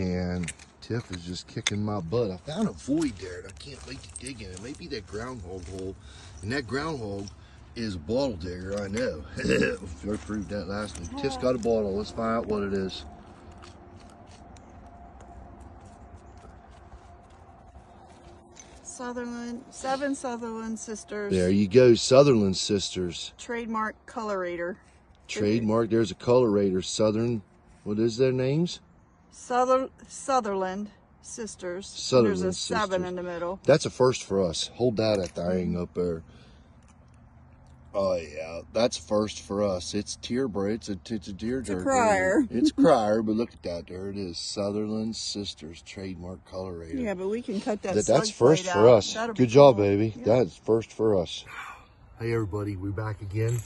And Tiff is just kicking my butt. I found a void there and I can't wait to dig in it. Maybe that groundhog hole. And that groundhog is a bottle digger, I know. I proved that last week. Tiff's got a bottle. Let's find out what it is. Sutherland, seven Sutherland sisters. There you go, Sutherland Sisters. Trademark colorator. Trademark, there's a colorator. Southern, what is their names? Souther, Sutherland sisters. Sutherland There's a seven in the middle. That's a first for us. Hold that at thing up there. Oh yeah, that's first for us. It's tearbra. It's a it's a deer a jerk. crier. It's a crier, but look at that. There it is. Sutherland Sisters trademark colorator. Yeah, but we can cut that. That- that's first for out. us. That'll Good job, cool. baby. Yeah. That's first for us. Hey everybody, we're back again.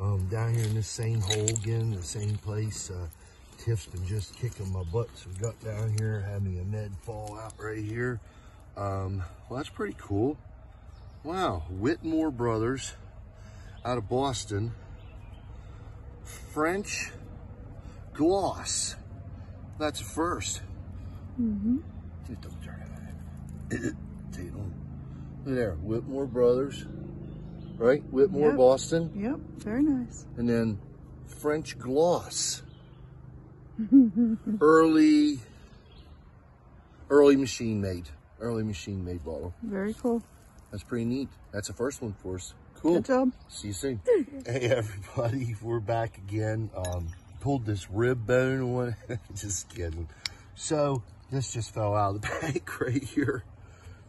Um, down here in this same hole again, the same place. Uh, Tiff's just kicking my butt. So we got down here, had me a Ned fall out right here. Um, well, that's pretty cool. Wow, Whitmore Brothers out of Boston. French gloss. That's a 1st Mm-hmm. Don't turn it on. Look there, Whitmore Brothers, right? Whitmore, Yep. Boston, Yep, very nice. and then French gloss. Early, early machine made, early machine made bottle. Very cool. That's pretty neat. That's the first one for us. Cool. Good job. See you soon. hey everybody, we're back again. Um, pulled this rib bone one. just kidding. So this just fell out of the bank right here.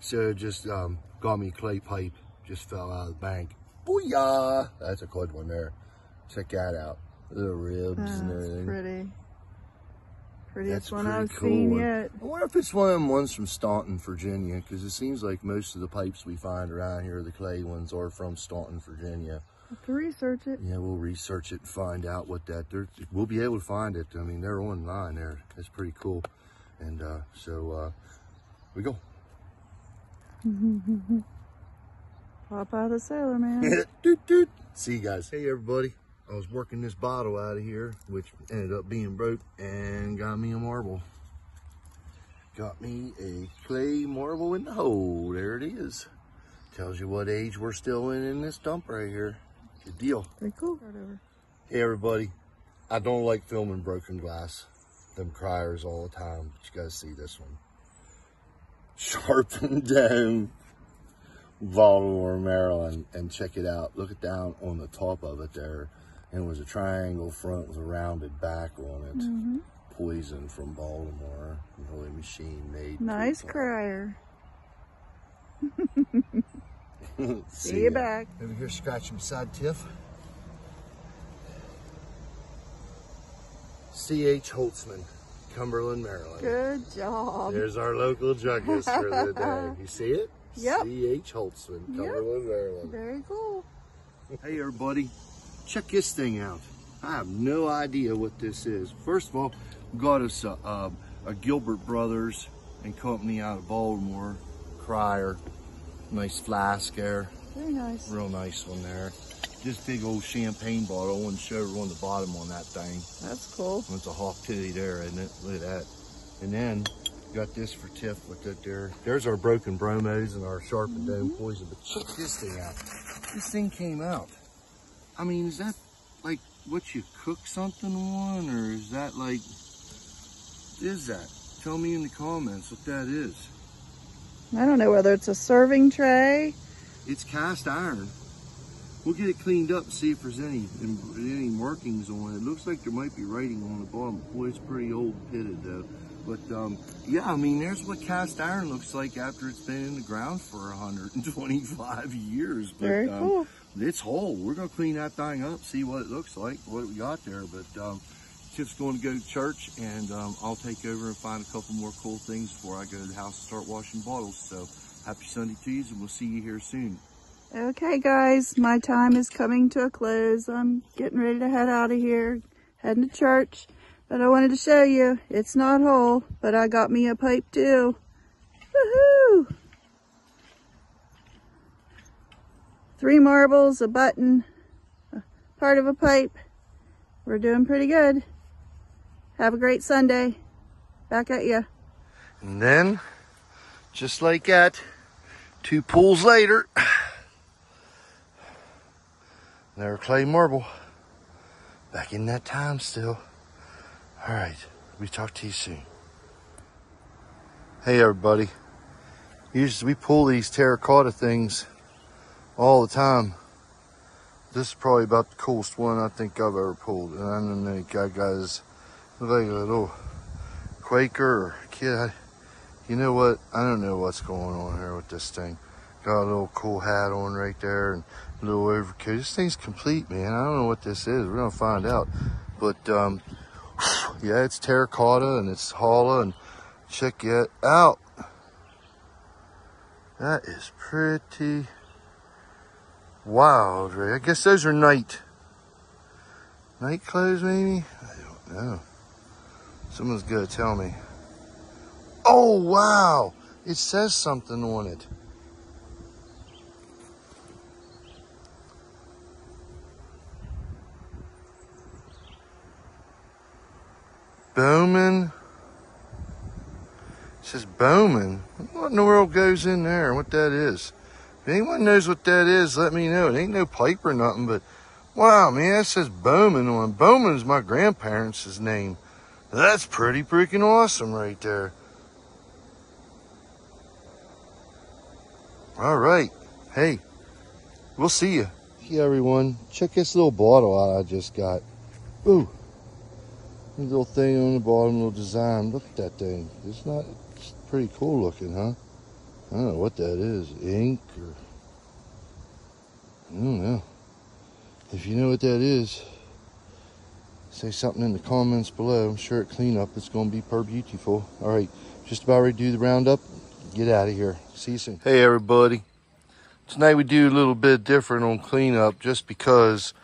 So just um, got me a clay pipe. Just fell out of the bank. Booyah! That's a good one there. Check that out. The ribs and That's everything. pretty. Prettiest That's one pretty I've cool seen one. yet. I wonder if it's one of them ones from Staunton, Virginia, because it seems like most of the pipes we find around here, the clay ones, are from Staunton, Virginia. Have to research it. Yeah, we'll research it and find out what that. We'll be able to find it. I mean, they're online there. It's pretty cool. And uh, so uh, we go. Pop out of the sailor, man. doot, doot. See you guys. Hey, everybody. I was working this bottle out of here, which ended up being broke, and got me a marble. Got me a clay marble in the hole. There it is. Tells you what age we're still in in this dump right here. Good deal. Very cool. Hey everybody, I don't like filming broken glass, them criers all the time, but you guys see this one. Sharpened down Baltimore, Maryland, and check it out. Look it down on the top of it there, and it was a triangle front with a rounded back on it. Mm-hmm. Poison from Baltimore, really machine made. Nice people. crier. See, See you ya. back. Over here Scratch scratching beside Tiff. C.H. Holtzman, Cumberland, Maryland. Good job. There's our local junkus for the day. You see it? Yep. C.H. Holtzman, Yep. Cumberland, Maryland. Very cool. Hey everybody, check this thing out. I have no idea what this is. First of all, got us a, a, a Gilbert Brothers and Company out of Baltimore, Crier. Nice flask there. Very nice. Real nice one there. Just big old champagne bottle. To show everyone the bottom on that thing. That's cool. It's a hawk titty there, isn't it? Look at that. And then got this for Tiff with it there. There's our broken bromos and our sharpened dome mm-hmm. poison. But check this thing out. This thing came out. I mean, is that like what you cook something on, or is that like? is that? Tell me in the comments what that is. I don't know whether it's a serving tray. It's cast iron. We'll get it cleaned up and see if there's any any markings on it. It looks like there might be writing on the bottom. Boy, it's pretty old pitted though. But um, yeah, I mean, there's what cast iron looks like after it's been in the ground for 125 years. But, Very um, cool. It's whole. We're gonna clean that thing up, see what it looks like, what we got there. But um, Tiff's going to go to church, and um, I'll take over and find a couple more cool things before I go to the house and start washing bottles. So happy Sunday to you, and we'll see you here soon. Okay, guys, my time is coming to a close. I'm getting ready to head out of here, heading to church. But I wanted to show you, it's not whole, but I got me a pipe too. Three marbles, a button, a part of a pipe. We're doing pretty good. Have a great Sunday. Back at you. And then, just like that, two pulls later, there clay marble. Back in that time still. All right, we talk to you soon. Hey everybody. Usually we pull these terracotta things all the time. This is probably about the coolest one I think I've ever pulled. And I don't know, guy guys like a little Quaker kid. You know what? I don't know what's going on here with this thing. Got a little cool hat on right there and a little overcoat. This thing's complete, man. I don't know what this is. We're gonna find out. But um, yeah, it's terracotta and it's holla and check it out. That is pretty wild, right? I guess those are night night clothes, maybe. I don't know. Someone's gonna tell me. Oh wow! It says something on it. Bowman. It says Bowman. What in the world goes in there? What that is? If anyone knows what that is, let me know. It ain't no pipe or nothing, but wow, man, it says Bowman on. Bowman's my grandparents' name. That's pretty freaking awesome right there. All right. Hey, we'll see you. Hey, everyone. Check this little bottle out I just got. Ooh. Little thing on the bottom, little design. Look at that thing. It's not, it's pretty cool looking, huh? I don't know what that is. Ink or, I don't know. If you know what that is, say something in the comments below. I'm sure at cleanup it's going to be per beautiful. All right, just about ready to do the roundup. Get out of here. See you soon. Hey, everybody. Tonight we do a little bit different on cleanup just because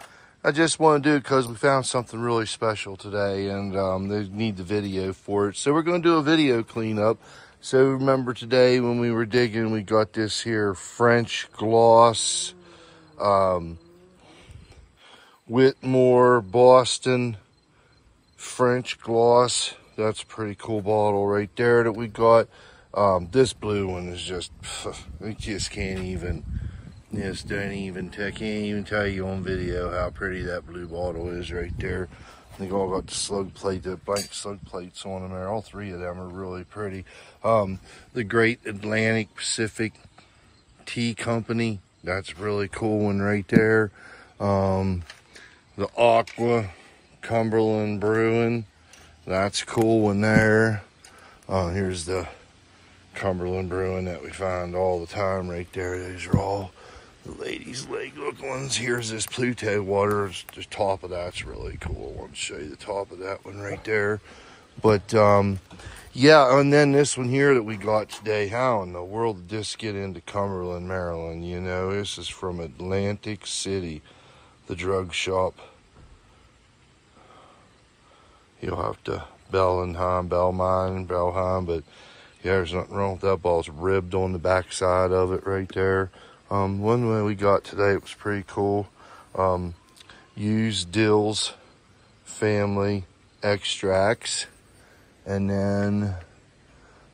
I just want to do it because we found something really special today and um, they need the video for it. So we're going to do a video cleanup. So remember today when we were digging, we got this here French gloss, um, Whitmore, Boston, French gloss. That's a pretty cool bottle right there that we got. Um, this blue one is just, we just can't even, just don't even, I can't even tell you on video how pretty that blue bottle is right there. They all got the slug plate, the blank slug plates on them there. All three of them are really pretty. Um, the Great Atlantic Pacific Tea Company, that's really cool one right there. Um, the Aqua Cumberland Brewing, that's cool one there. Uh, here's the Cumberland Brewing that we find all the time right there. These are all ladies' leg look ones. Here's this Pluto water. The top of that's really cool. I want to show you the top of that one right there. But um, yeah, and then this one here that we got today. How in the world did this get into Cumberland, Maryland? You know, this is from Atlantic City, the drug shop. You'll have to Bellenheim, Belmine, Belheim, but yeah, there's nothing wrong with that ball. It's ribbed on the back side of it right there. Um, one way we got today, it was pretty cool. Um, used Dills family extracts. And then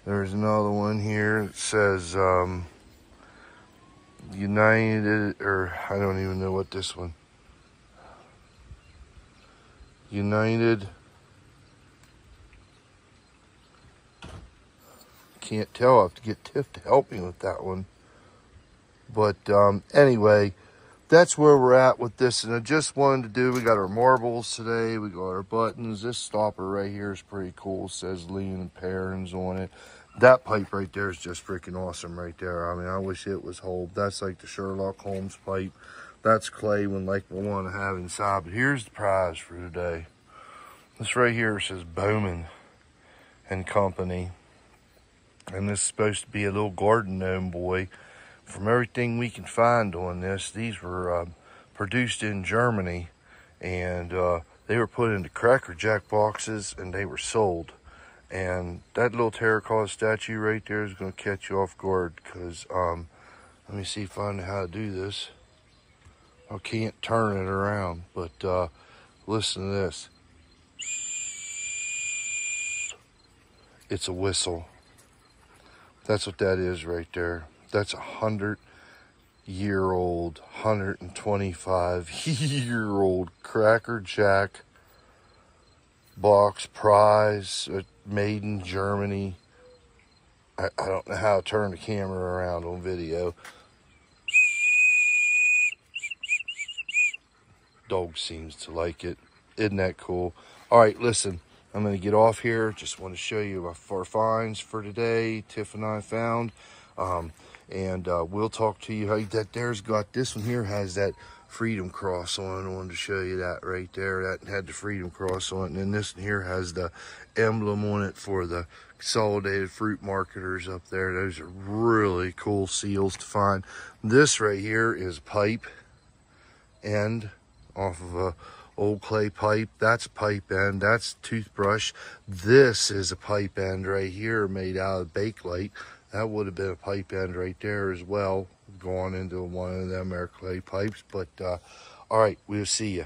there's another one here. It says um, United, or I don't even know what this one. United. Can't tell. I have to get Tiff to help me with that one. But um, anyway, that's where we're at with this. And I just wanted to do, we got our marbles today. We got our buttons. This stopper right here is pretty cool. It says Lean and on it. That pipe right there is just freaking awesome right there. I mean, I wish it was whole. That's like the Sherlock Holmes pipe. That's clay one like we want to have inside. But here's the prize for today. This right here says Bowman and Company. And this is supposed to be a little garden gnome boy from everything we can find on this, these were uh, produced in Germany and uh, they were put into Cracker Jack boxes and they were sold. And that little terracotta statue right there is going to catch you off guard because, um, let me see if I know how to do this. I can't turn it around, but uh, listen to this. It's a whistle. That's what that is right there. That's a hundred year old, 125 year old Cracker Jack box prize uh, made in Germany. I, I don't know how to turn the camera around on video. Dog seems to like it. Isn't that cool? All right, listen. I'm going to get off here. Just want to show you our finds for today. Tiff and I found. Um, and uh, we'll talk to you. Hey, that there's got this one here has that Freedom Cross on. I wanted to show you that right there. That had the Freedom Cross on it. And then this one here has the emblem on it for the Consolidated Fruit Marketers up there. Those are really cool seals to find. This right here is pipe end off of a old clay pipe. That's pipe end. That's toothbrush. This is a pipe end right here made out of Bakelite. That would have been a pipe end right there as well, going into one of them air clay pipes. But uh, all right, we'll see you.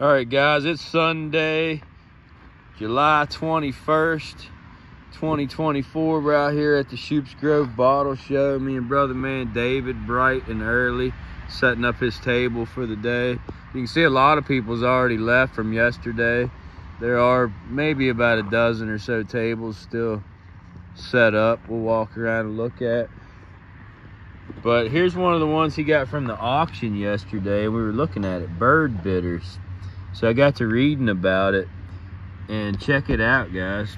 All right, guys, it's Sunday, July 21st, 2024. We're out here at the Shupps Grove Bottle Show. Me and brother man David, bright and early, setting up his table for the day. You can see a lot of people's already left from yesterday. There are maybe about a dozen or so tables still set up. We'll walk around and look at. But here's one of the ones he got from the auction yesterday. We were looking at it, bird bitters So I got to reading about it and check it out, guys.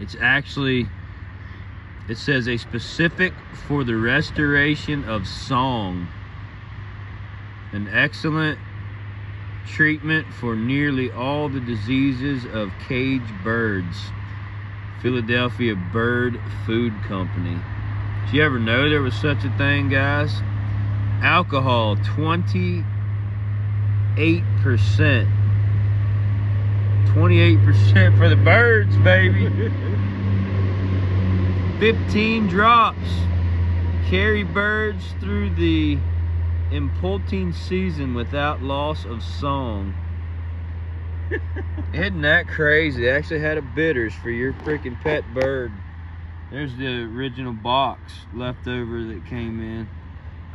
It's actually, it says a specific for the restoration of song. An excellent treatment for nearly all the diseases of cage birds. Philadelphia Bird Food Company. Did you ever know there was such a thing, guys? Alcohol, 28%. 28% for the birds, baby. 15 drops. Carry birds through the impulting season without loss of song. Isn't that crazy? They actually had a bitters for your freaking pet bird. There's the original box left over that came in.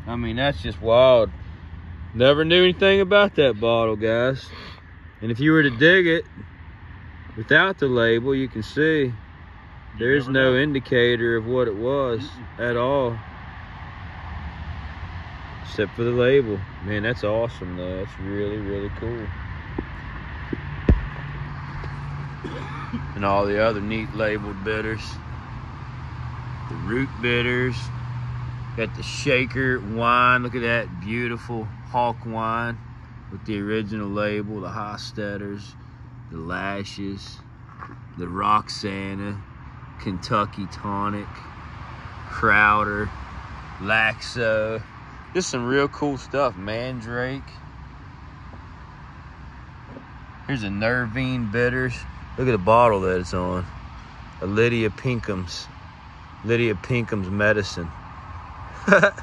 I mean, that's just wild. Never knew anything about that bottle, guys. And if you were to dig it without the label, you can see there is no indicator of what it was at all. Except for the label. Man, that's awesome though. That's really, really cool. and all the other neat labeled bitters. The root bitters. Got the shaker wine. Look at that beautiful hawk wine with the original label. The Hostetters, the Lashes, the Roxana, Kentucky Tonic, Crowder, Laxo. Just some real cool stuff. Mandrake. Here's a Nervine Bitters. Look at the bottle that it's on. A Lydia Pinkham's. Lydia Pinkham's medicine.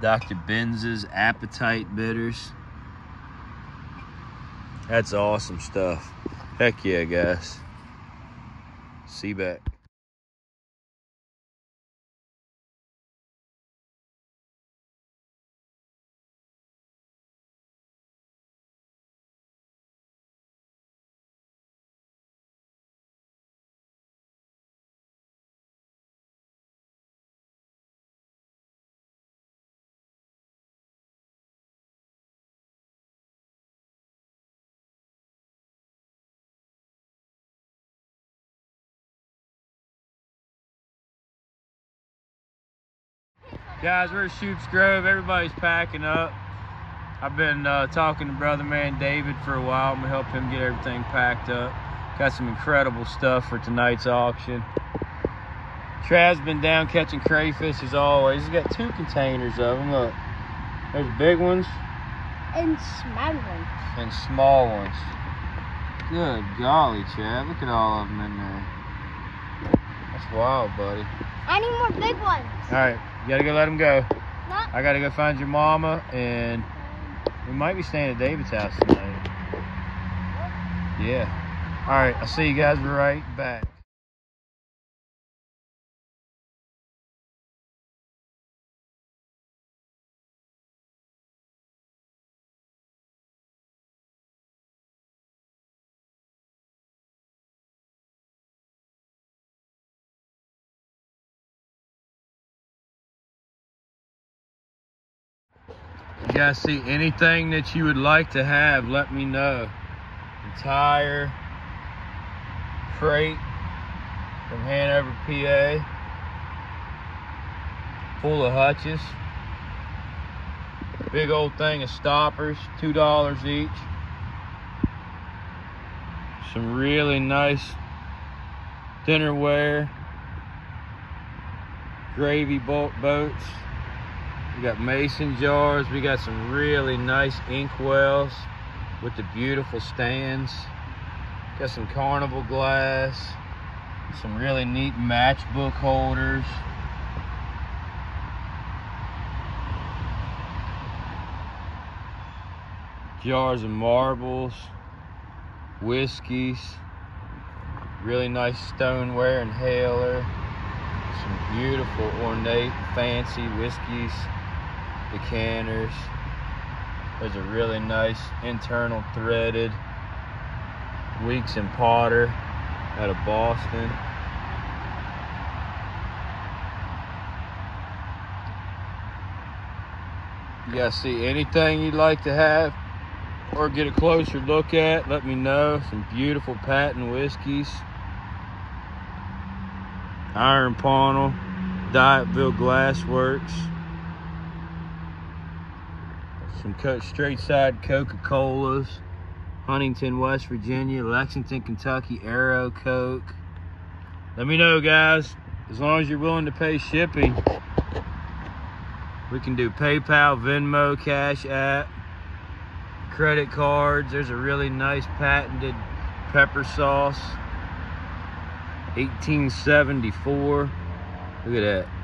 Dr. Benz's Appetite Bitters. That's awesome stuff. Heck yeah, guys. See you back. Guys, we're at Shupps Grove. Everybody's packing up. I've been uh, talking to brother man David for a while. I'm gonna help him get everything packed up. Got some incredible stuff for tonight's auction. Trav's been down catching crayfish as always. He's got two containers of them. Look, there's big ones And small ones. and small ones. Good golly, Trav. Look at all of them in there. That's wild, buddy. I need more big ones. All right, you gotta go let him go. Not I gotta go find your mama, and we might be staying at David's house tonight. Yeah. All right, I'll see you guys right back. Guys see anything that you would like to have, let me know. Entire freight from Hanover, PA. Full of hutches. Big old thing of stoppers, $2 each. Some really nice dinnerware. Gravy boat boats. We got mason jars. We got some really nice ink wells with the beautiful stands. Got some carnival glass. Some really neat matchbook holders. Jars of marbles, whiskeys, really nice stoneware inhaler. Some beautiful ornate fancy whiskeys decanters. There's a really nice internal threaded Weeks and Potter out of Boston. You guys see anything you'd like to have or get a closer look at, let me know. Some beautiful patent whiskeys. Iron Pontil, Dyottville Glassworks. Some co straight side Coca-Colas. Huntington, West Virginia, Lexington, Kentucky, Arrow Coke. Let me know, guys. As long as you're willing to pay shipping, we can do PayPal, Venmo, Cash App, credit cards. There's a really nice patented pepper sauce. 1874. Look at that.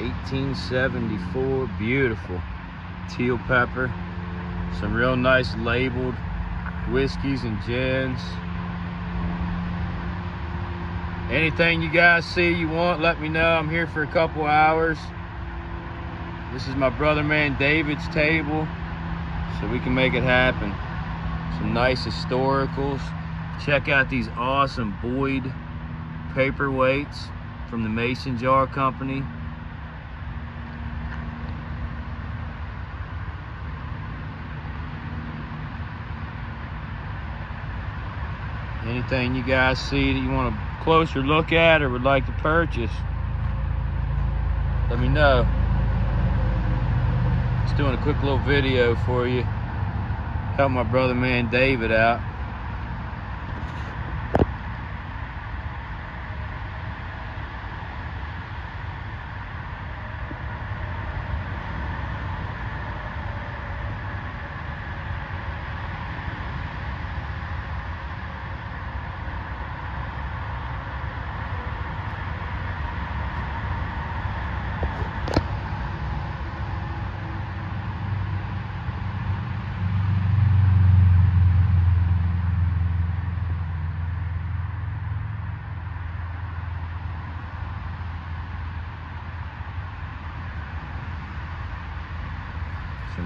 1874. Beautiful. Teal pepper. Some real nice labeled whiskeys and gins. Anything you guys see you want, let me know. I'm here for a couple hours. This is my brother man David's table, so we can make it happen. Some nice historicals. Check out these awesome Boyd paperweights from the Mason Jar Company. Anything you guys see that you want a closer look at or would like to purchase, let me know. Just doing a quick little video for you. Help my brother man David out.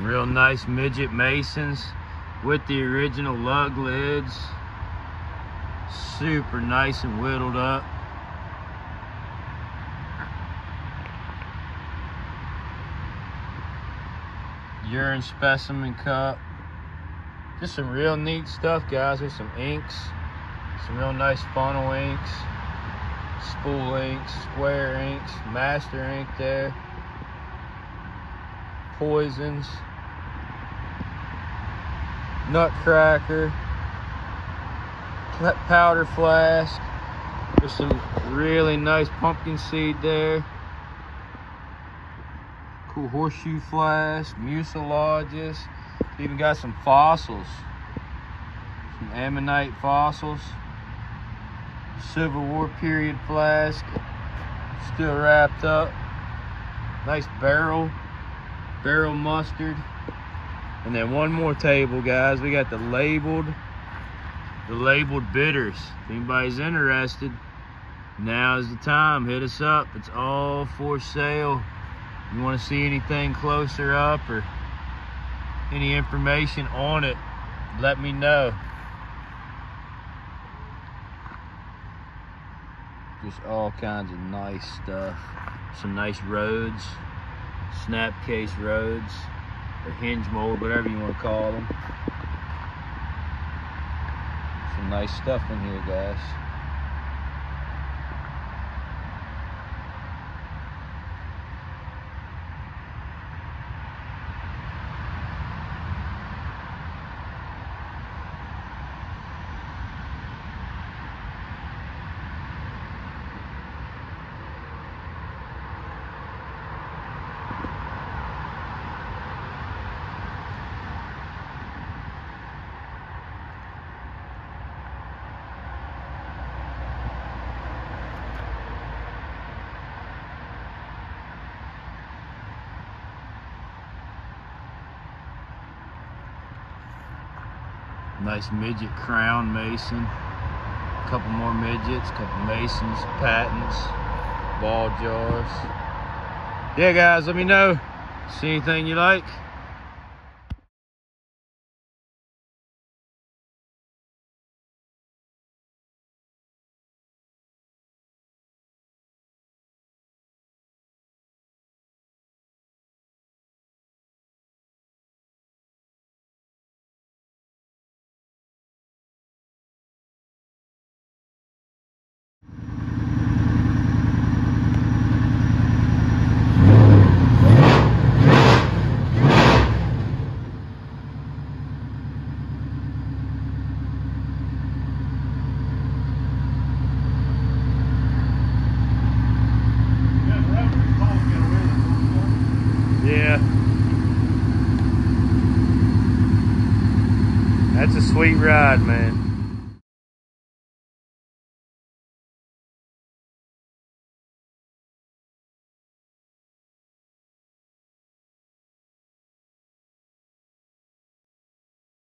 Real nice midget masons with the original lug lids. Super nice and whittled up. Urine specimen cup. Just some real neat stuff, guys. There's some inks. Some real nice funnel inks. Spool inks, square inks, master ink there poisons, nutcracker, powder flask. There's some really nice pumpkin seed there. Cool horseshoe flask, mucilagus. Even got some fossils. Some ammonite fossils. Civil War period flask. Still wrapped up. Nice barrel barrel mustard. And then one more table, guys. We got the labeled, the labeled bitters. If anybody's interested, now is the time. Hit us up. It's all for sale. You want to see anything closer up or any information on it, let me know. Just all kinds of nice stuff. Some nice roads snap case roads or hinge mold, whatever you want to call them. Some nice stuff in here, guys. Nice midget crown mason. A couple more midgets, a couple masons, patents, ball jars. Yeah, guys, let me know. See anything you like? It's a sweet ride, man.